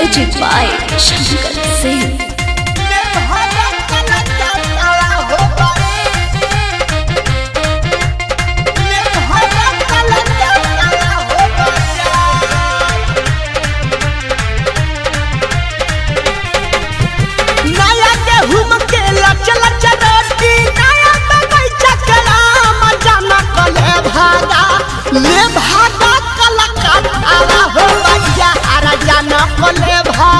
Music by Shankar Singh नया गेहूँ जाना कले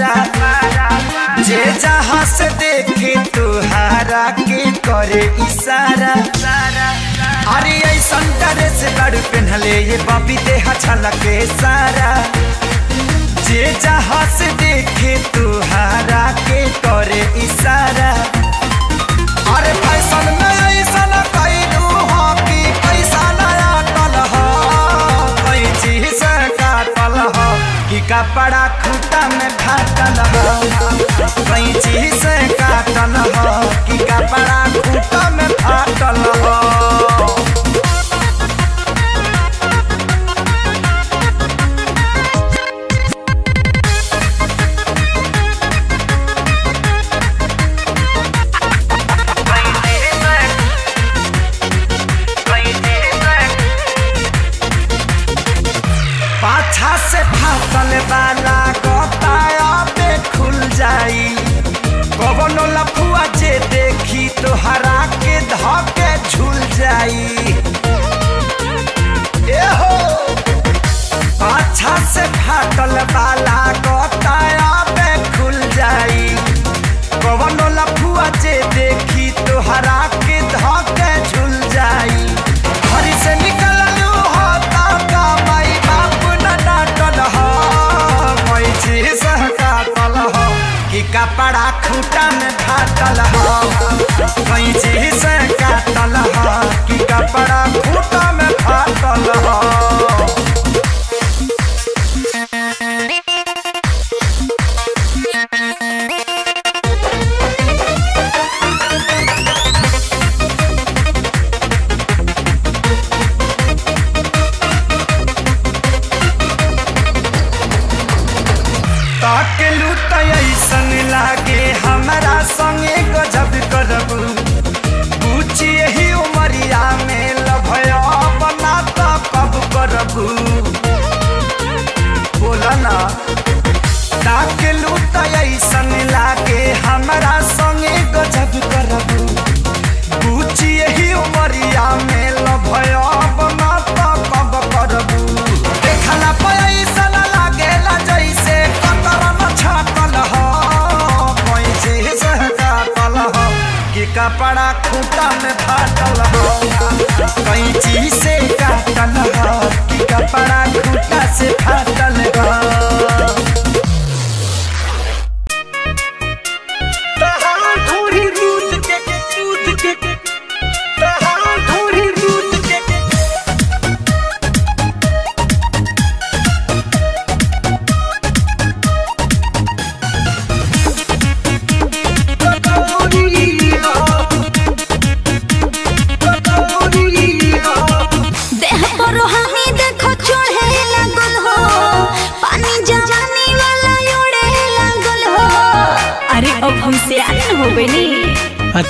तारा जे जहास देखे तुहारा के करे इशारा। अरे ऐसन ड्रेस लड़ पहनले ये बाबी देह छलके सारा। जे जहास देखे तुहारा के करे इशारा। अरे फ़ैशन में ऐसा ना कैलू हो कि पैसा नया टल हो, कोई चीज़ काटल हो, कि कपड़ा खूटा में घाटल कैंची से काटल हो कि कपड़ा खूटा में फाटल हो कपड़ा खूटा में फाटल कैंची से काटल कि कपड़ा खूटा से फाटल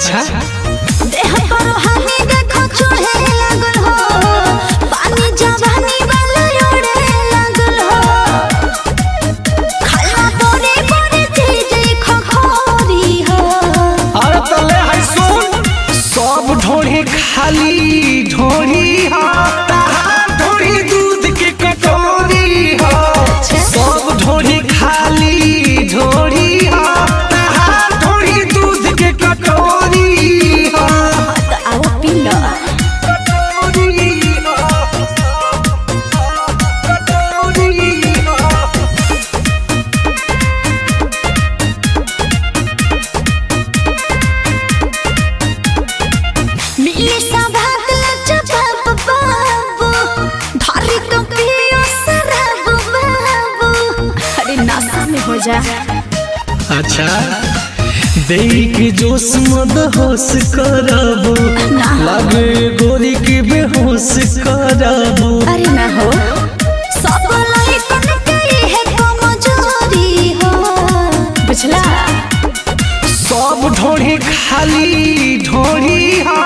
起 देख के जोश मद होश करब लागे गोरी के बेहोश कराबो अरे ना हो। सब लाई कमज़ोरी हो सब ढोढ़ी खाली ढोढ़ी हा।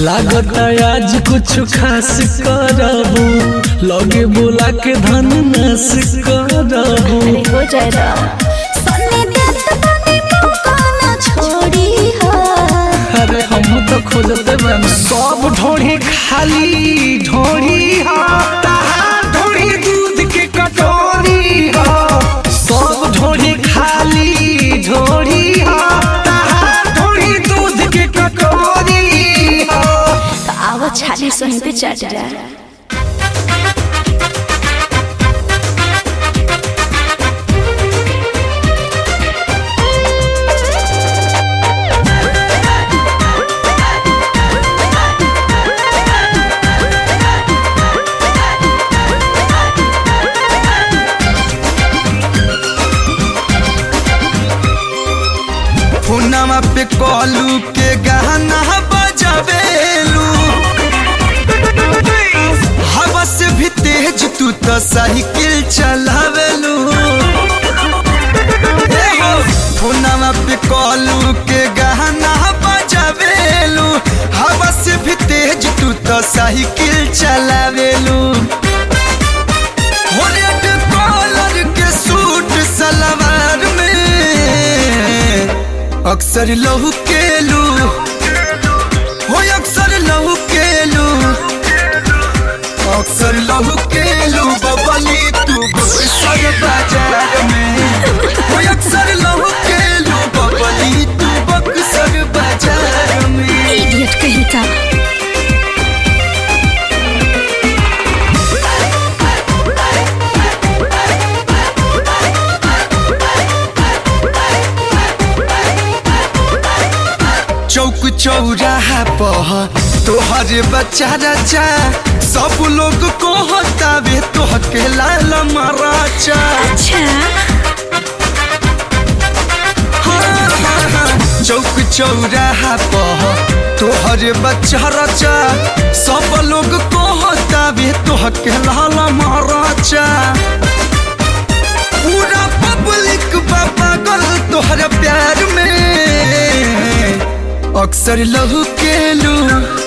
लागत आज कुछ खास करबू। लगे बोला के धन नस करबू। तो खोजते सब ढोढ़ी खाली, ढोढ़ी हा आओ छाली सोही पे चढ़ जा। फोनमा पे कॉलू साइकिल चलावेलू। फोनमा पे कॉलू के गाना बजावेलू। हवा से भी तेज तू तो साइकिल चलावेलू। अक्सर लहू केलू। हो अक्सर लहू केलू। अक्सर लहू केलू। बक्सर बाज़ार में तोहर बच्चा रचा सब लोग को हतावे तोह के लाल मराचा। अच्छा। चौक चौराहा पह तोहर बच्चा रचा सब लोग को हतावे तोह के लाल मराचा। पूरा पब्लिक पागल तोहर प्यार में। अक्सर लहू केलू हो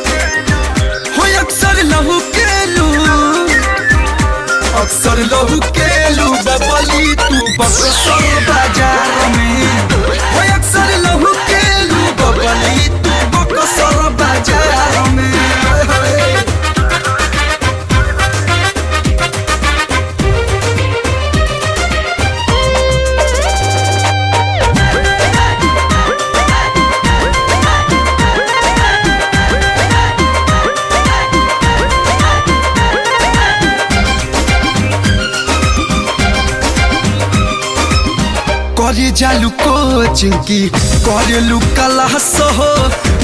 जालू कोचिंग की। करेलू क्लास हो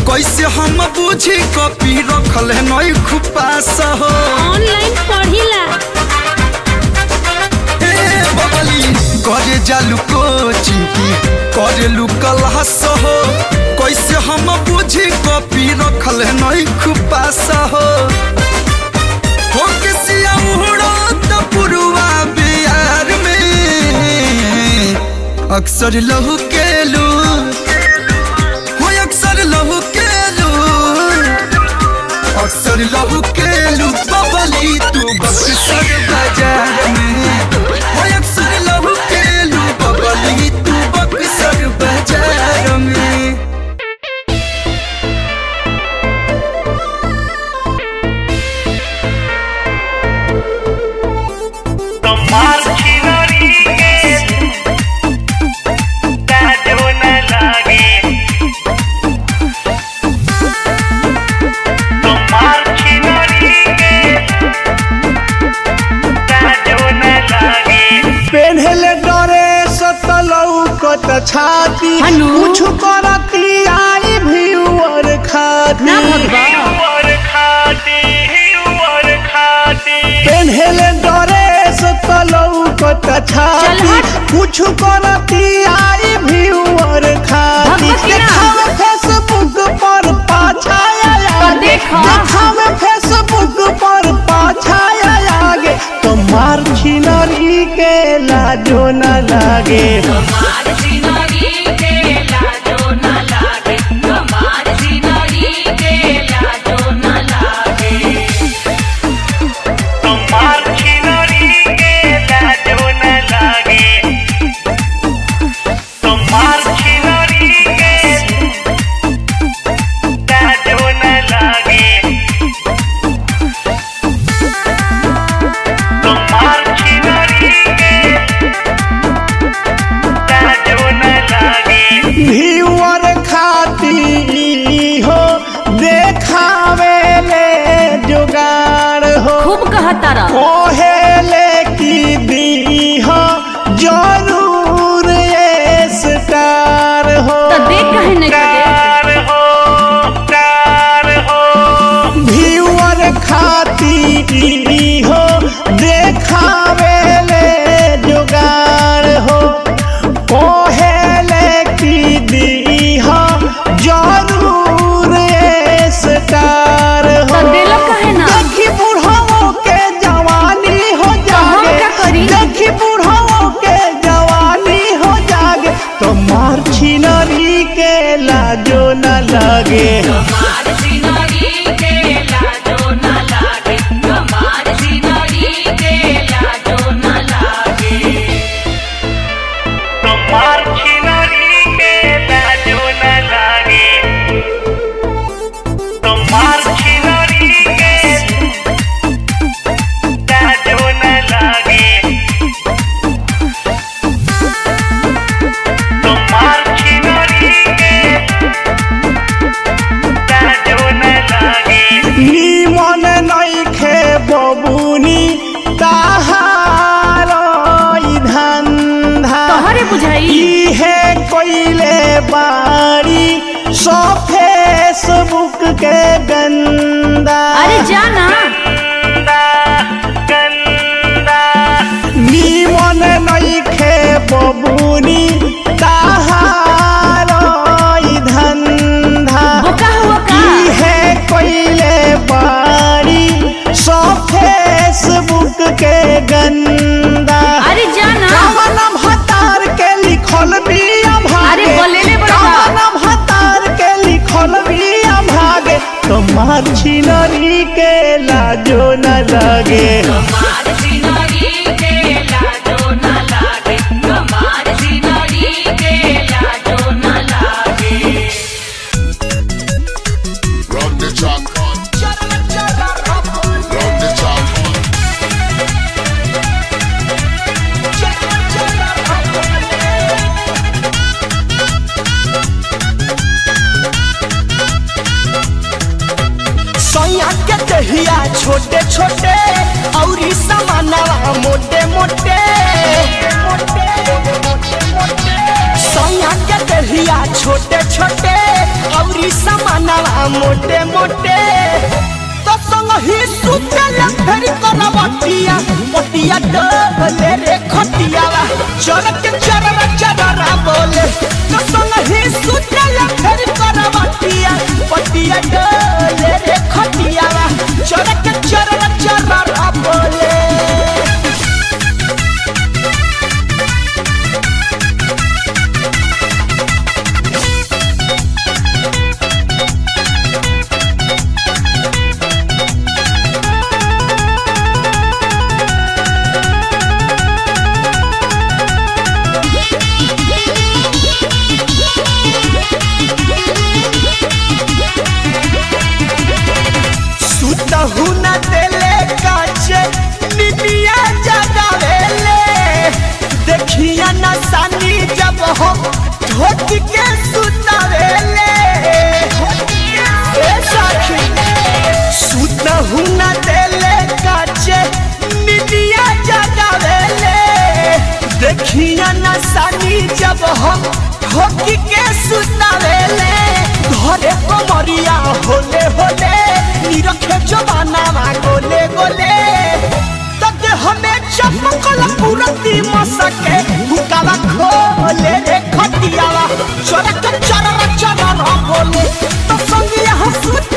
कैसे हम बुझी कॉपी रखल है नई खुपास हो ऑनलाइन पढ़िला। करे जालू कोचिंग की। करेलू क्लास हो कैसे हम बुझी कॉपी रखल है नई खुपास हो हो किसिया उड़ो त पुरुआ अक्सर लहू केलू हो अक्सर लहू केलू अक्सर लहू केलू बबली तू बक्सर बाज़ार में छाती कुछ करती आई भी उर खाती। व्यूअर छाती। कुछ करती आई व्यूअर खाती। फेसबुक पर पाछा फेसबुक पर तो के ना लागे। न लगे। हमार छिनरी के लाजो न लगे। बाबा, मोटे मोटे। तो संग ही सुतेला, फेर कर बटिया बटिया डब ले रे खटिया वा चल के चरम चरम बोले। तो संग ही सुतेला, फेर कर बटिया बटिया डब ले रे खटिया वा चल के चरम चरम बोले। छोरिया होले होले नी रखे जवाना वा, गोले गोले। तद हमें चमकल पूरती मसके हुकावा खोले रे खटियावा चरक चरक चरक बोले तो संगिया हँसते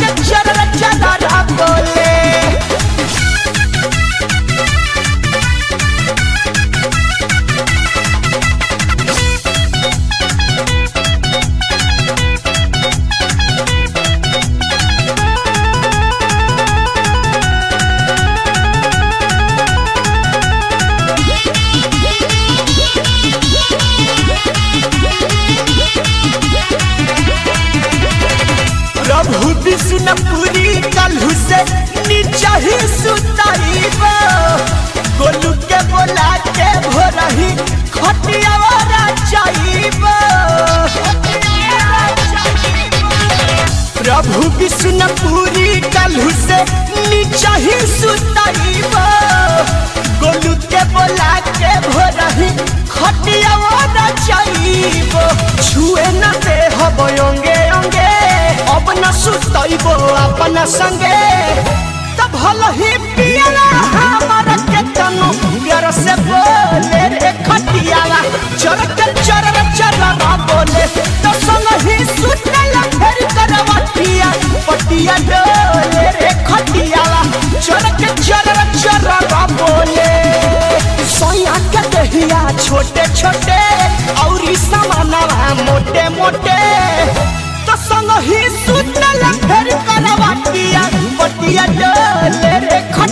जीव छुए न दे हब अंगे अंगे अब न सुतब अपन संगे तब हल ही पियाला हमारा के तनु प्यार से बोले रे खटियाला चर के चर चर बोले तो संग ही सुतला फिर करवा पिया पटिया डोले रे खटियाला चर के चर चर बोले बिटिया छोटे छोटे, और मोटे मोटे। तो संग ही सुन फिर कलवा पिया, पटिया डोले रे खट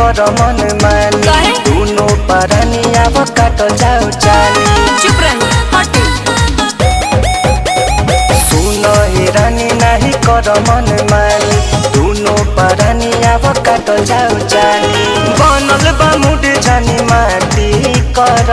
कर मन मानी दोनों काट जाओ जानी चुप रही हटे सुन रानी नाही कर मन मानी। दोनों परनी अब काट जाओ चाली बनल बा मुड जानी माटी कर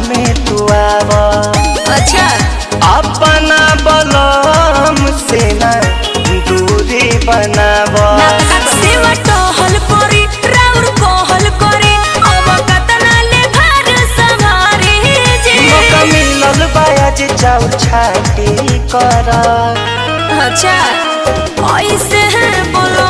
अच्छा। अपना बलम से न दूरी बनाव। छाटी कर। अच्छा ऐसे बोलो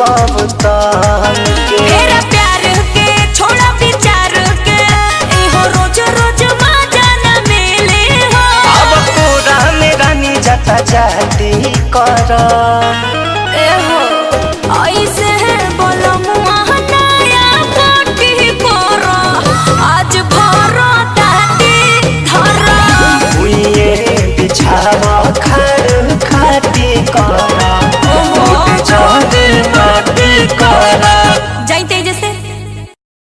कविता तेरा प्यार के छोड़ा विचार के। इहो रोज रोज मजाना मिले हो। अब पूरा में रानी जता जाती कर। एहो ऐसे है बोलो मुआ नया कोटी करो। आज भरो ताती धरो। हुए बिछावा खर खाती करो।